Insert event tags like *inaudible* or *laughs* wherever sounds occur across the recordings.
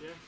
Yeah.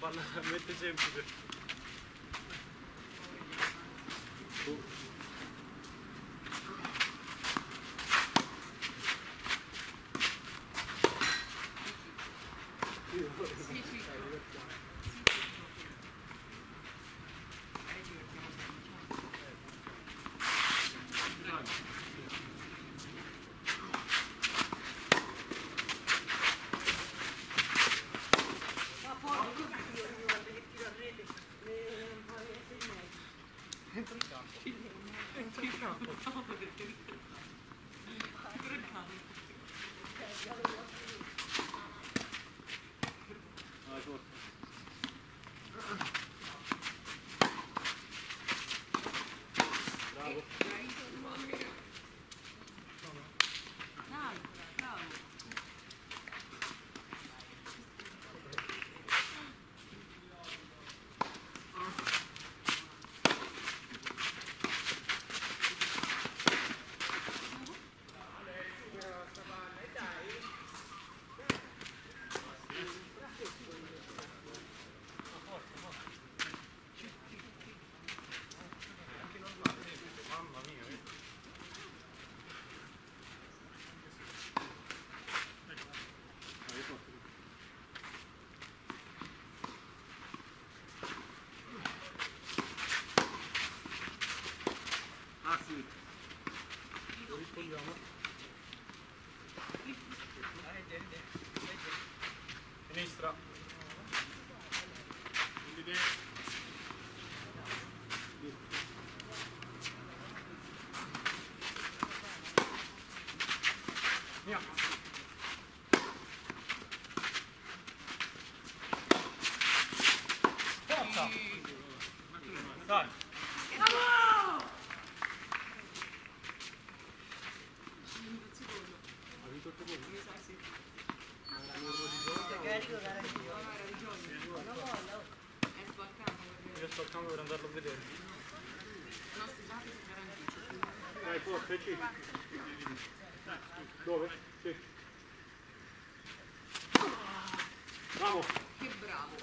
una palla veramente *laughs* semplice. do, do, り込んで余っ Io sto al campo per andarlo a vedere. No, scusate se garantisce. Dai, forse, cicli. Dove? Cicli. Bravo. Che bravo.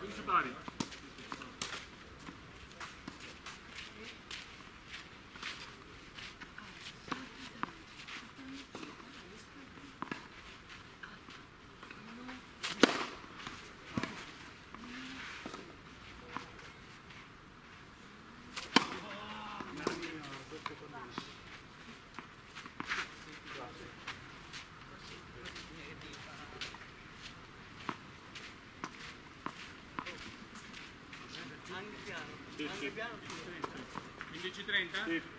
Principali. 15.30? Sì.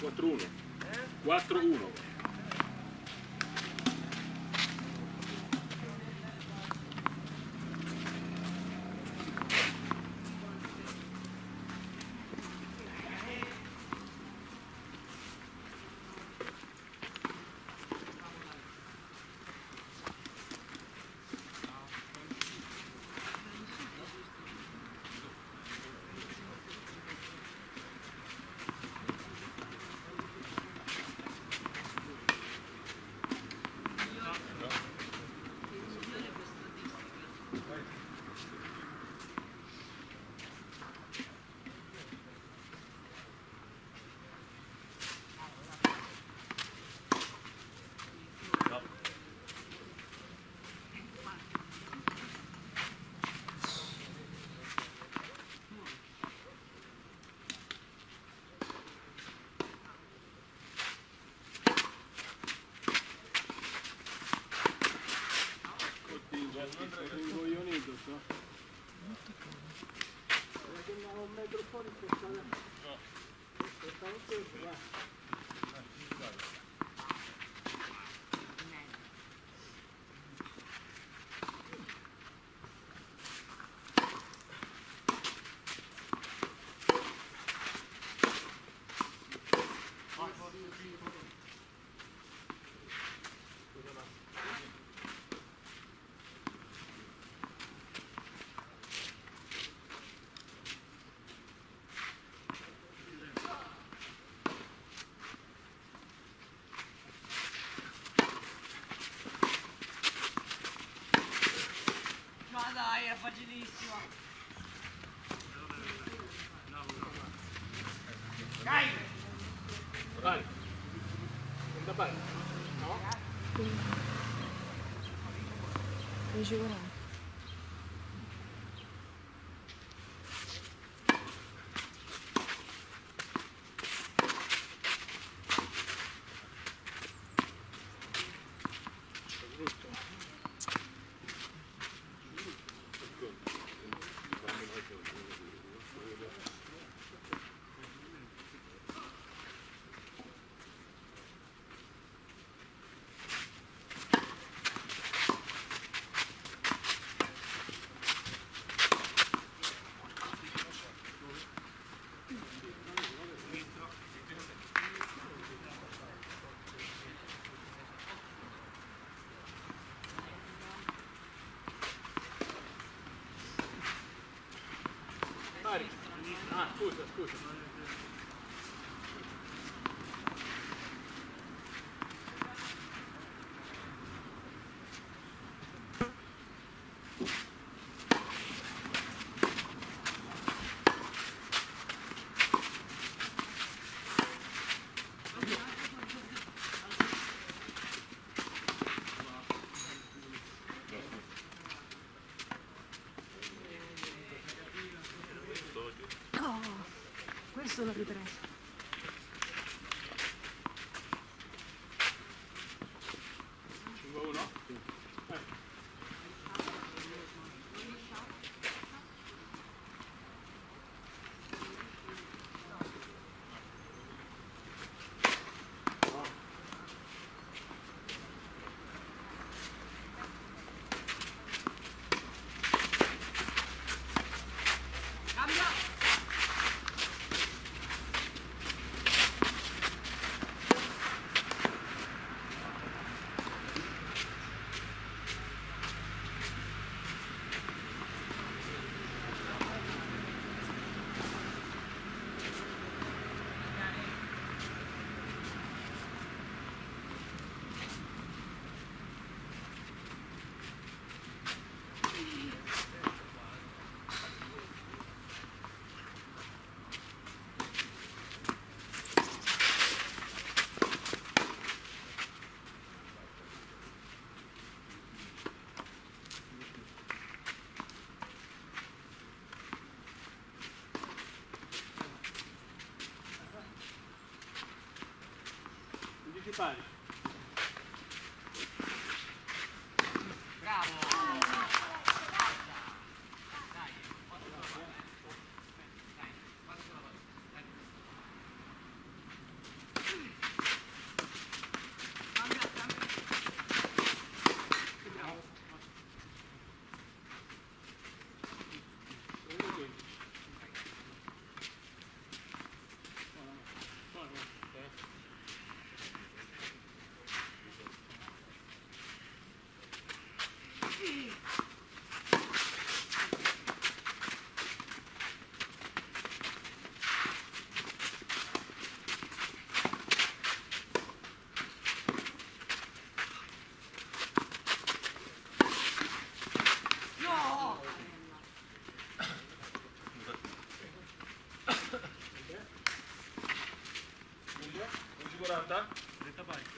4-1. 4-1. 本。嗯。没去过。Ah, scusa, scusa. solo literal.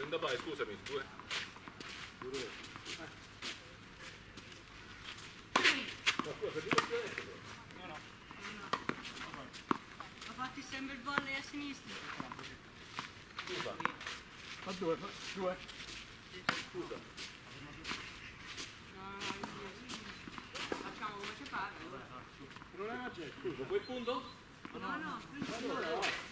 30 pari. 30 pari, scusami, due. No, scusa, di. No, no. Ho fatto sempre il volley a sinistra. Scusa, Fa due, fa due. scusa. No, no, no, Facciamo come ci pare. Non è una gente. Scusa, quel punto? No, no, Allora, vai. No,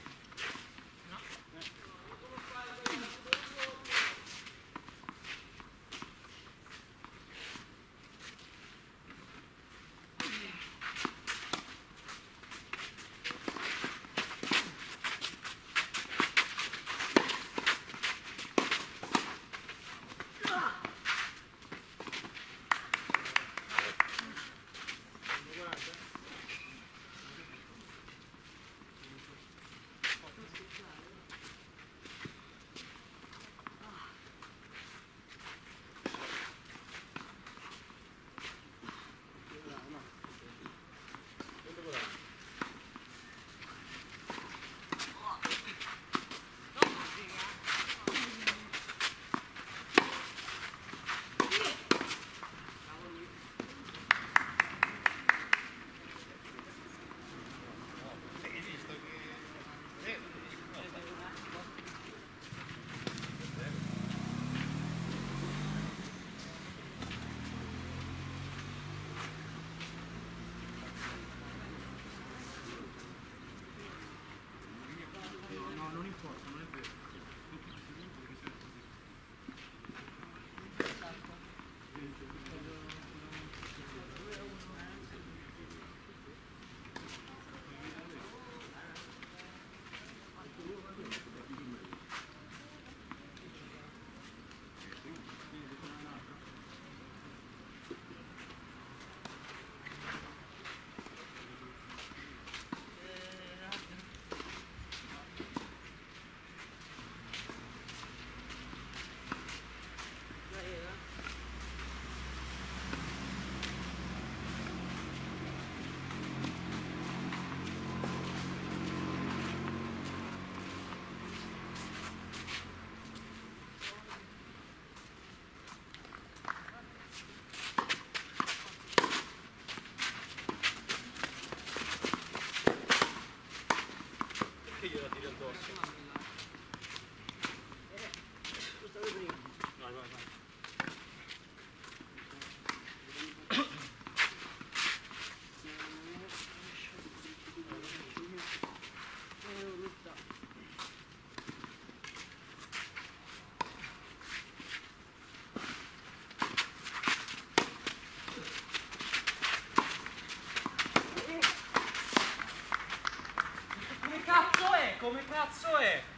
Come cazzo è?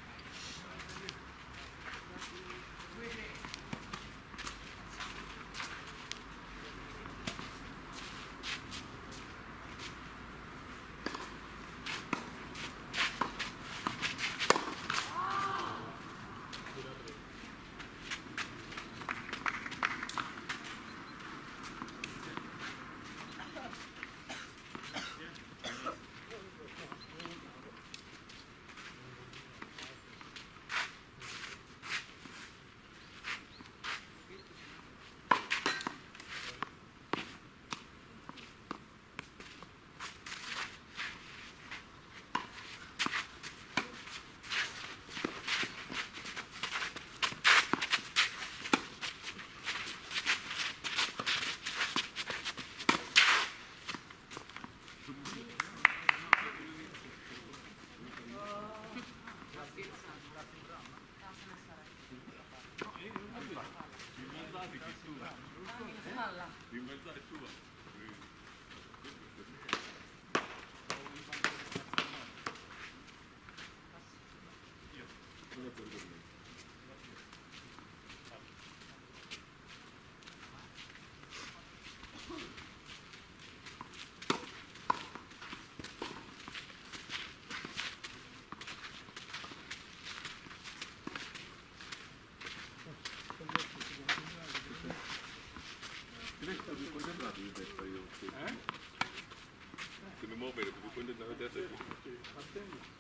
Quando não, dessa aqui. Até. Er-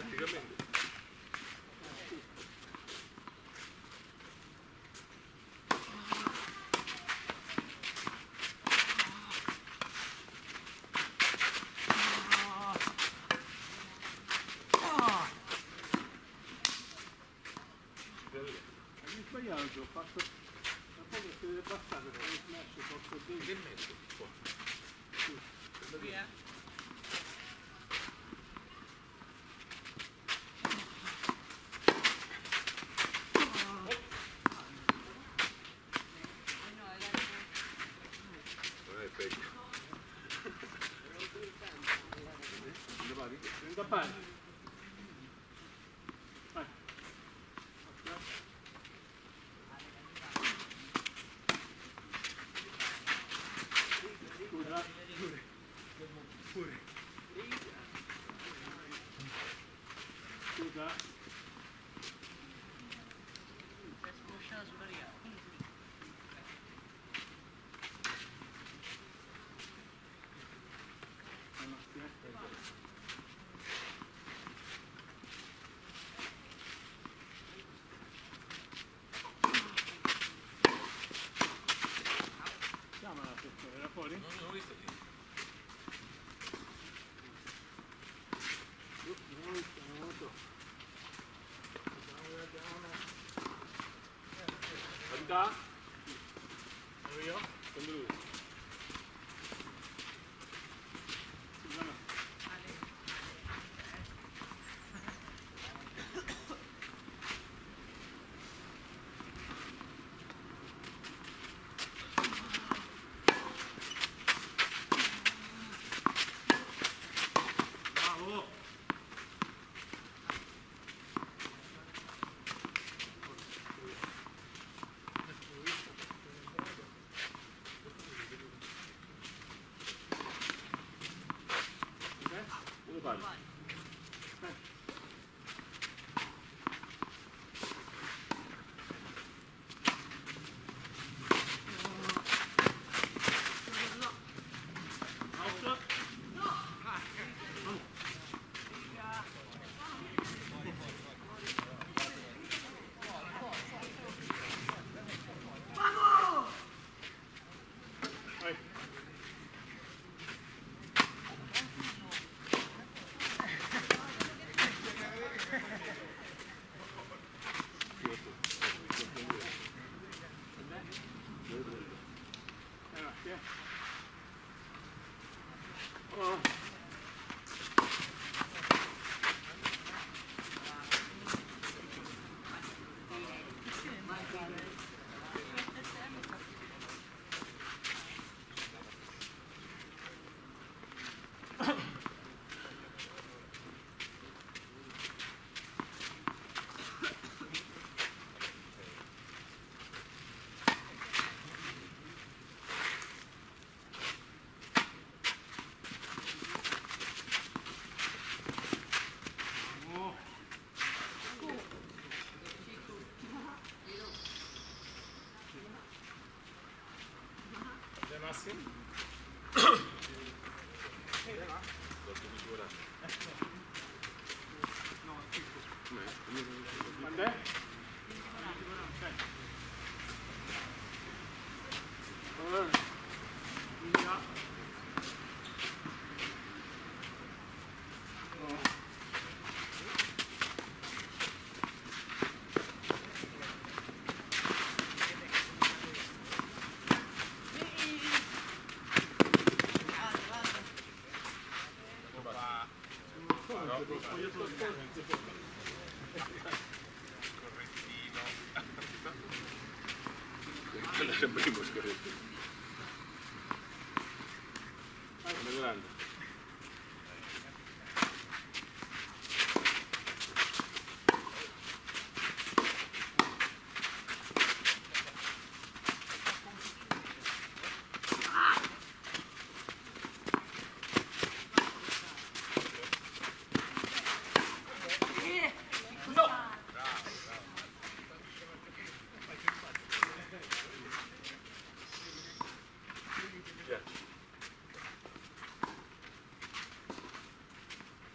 prácticamente. Sorry? No, no, There we go. Come through. Thank you. assim?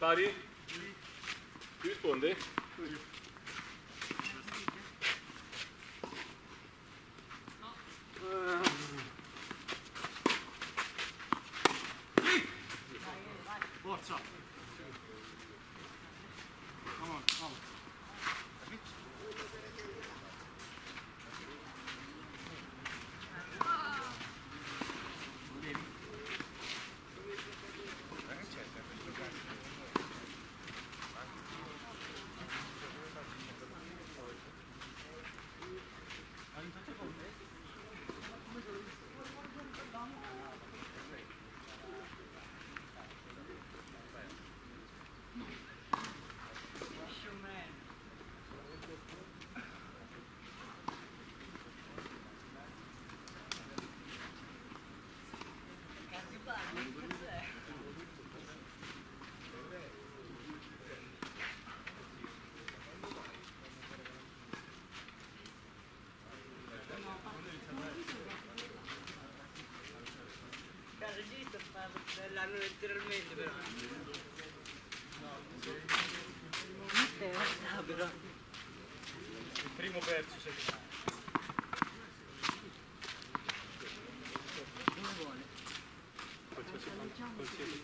Pari? Üt bunde. L'hanno letteralmente però. Ah, però. Il primo verso sei Qualsiasi, qualsiasi.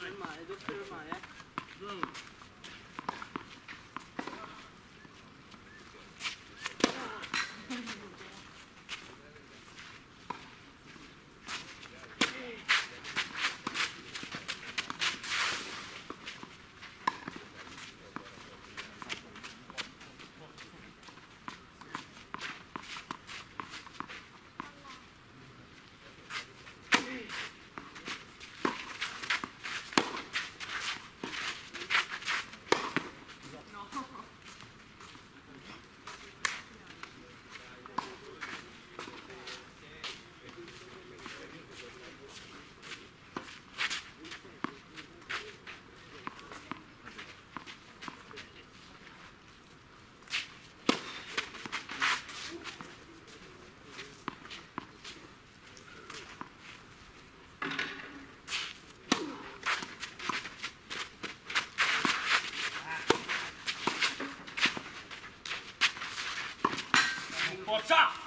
Ormai, tutto ormai, eh. 我炸。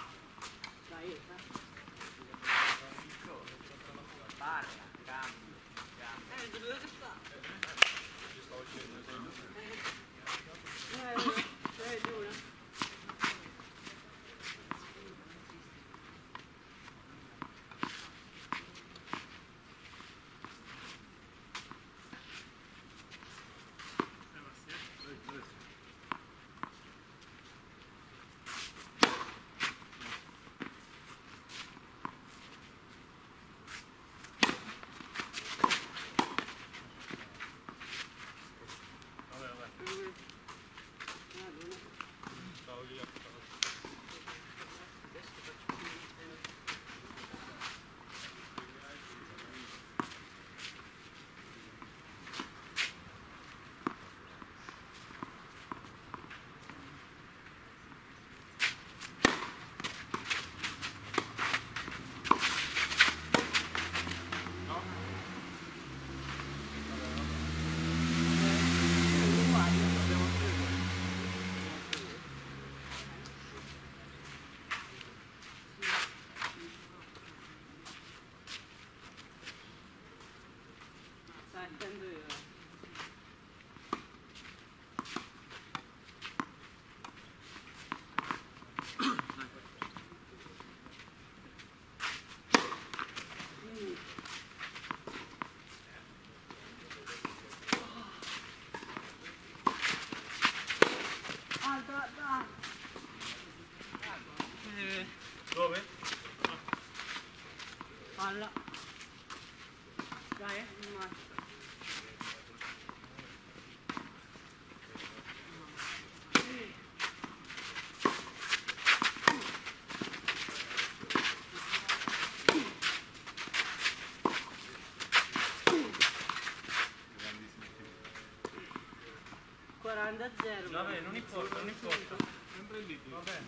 anda a zero. Vabbè, non importa, non importa. Sempre lì. Vabbè.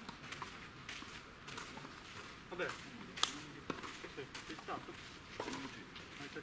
Vabbè. Sì, sì, stato. Anche a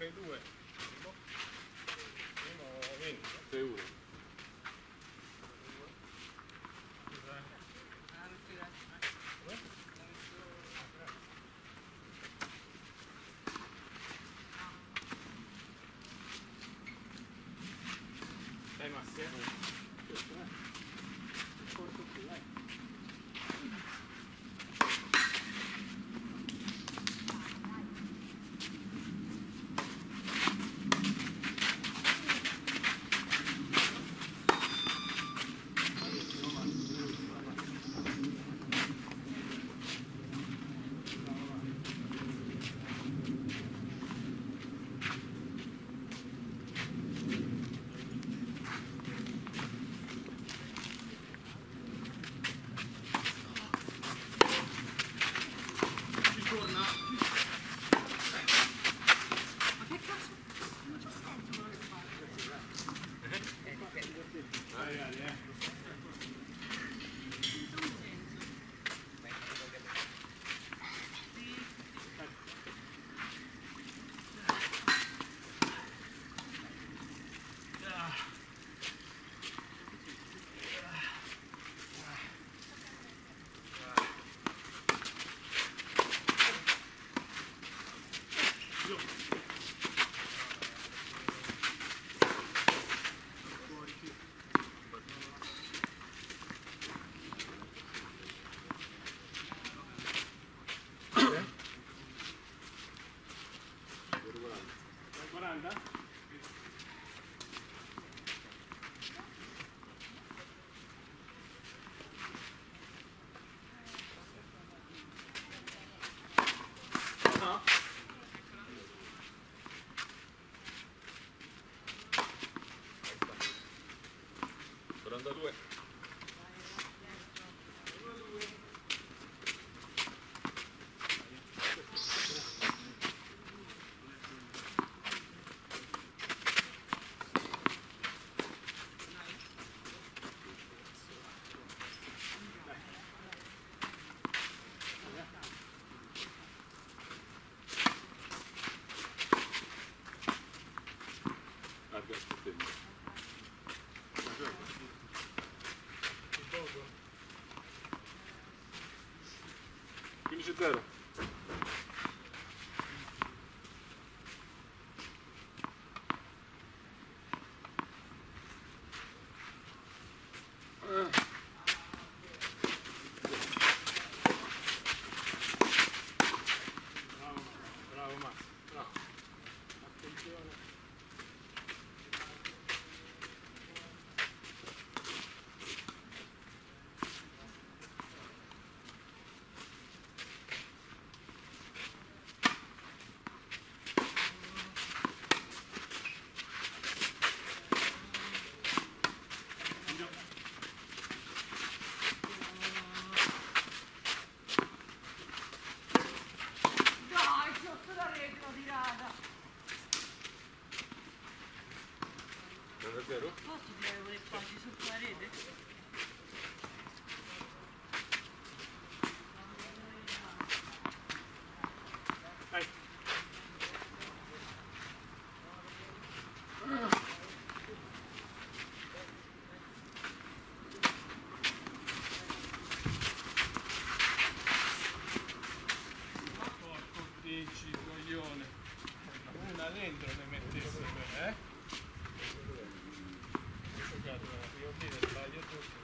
kraj due. Uno, venti. Tre uno. Dai Massi, eh? pergunta. Tá? Que? Vero? Posso dire le pagine su Parede?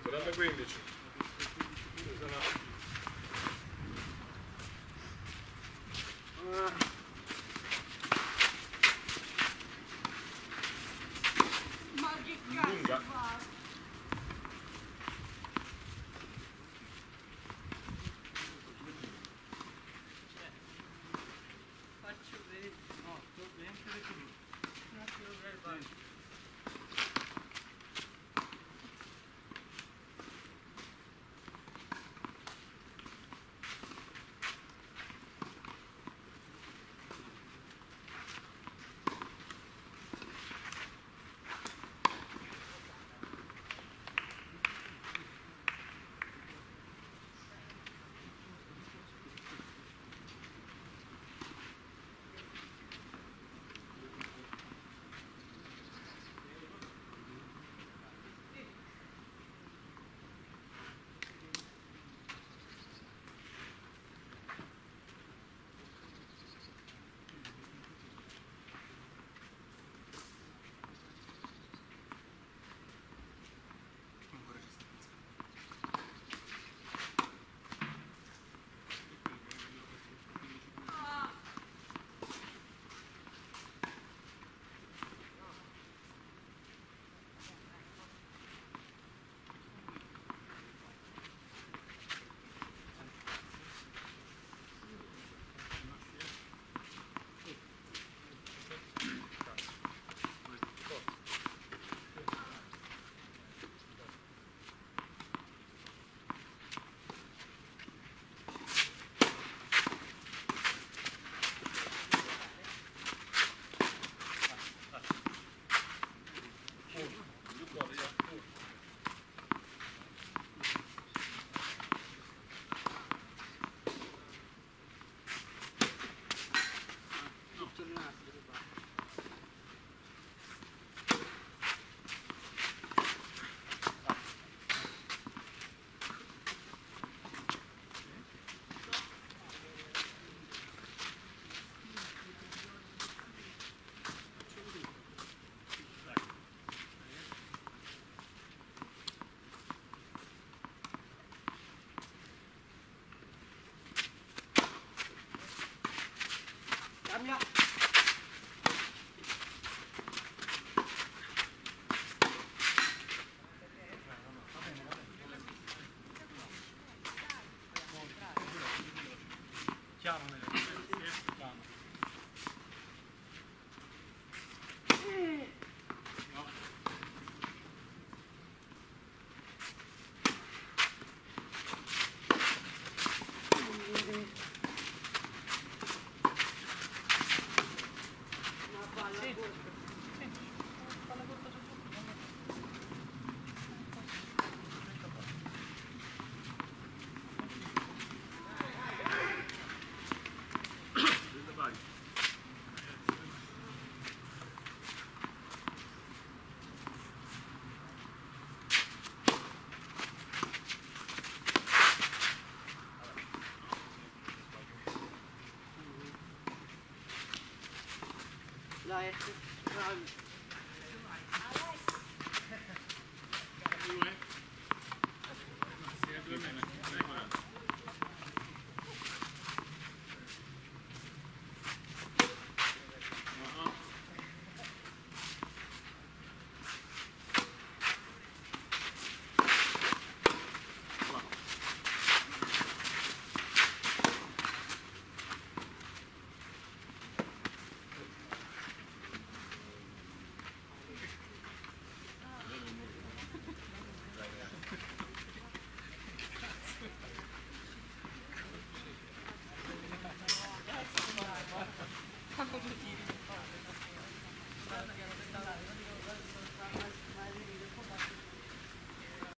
Срана Гуимбич. За нас. gayet güzel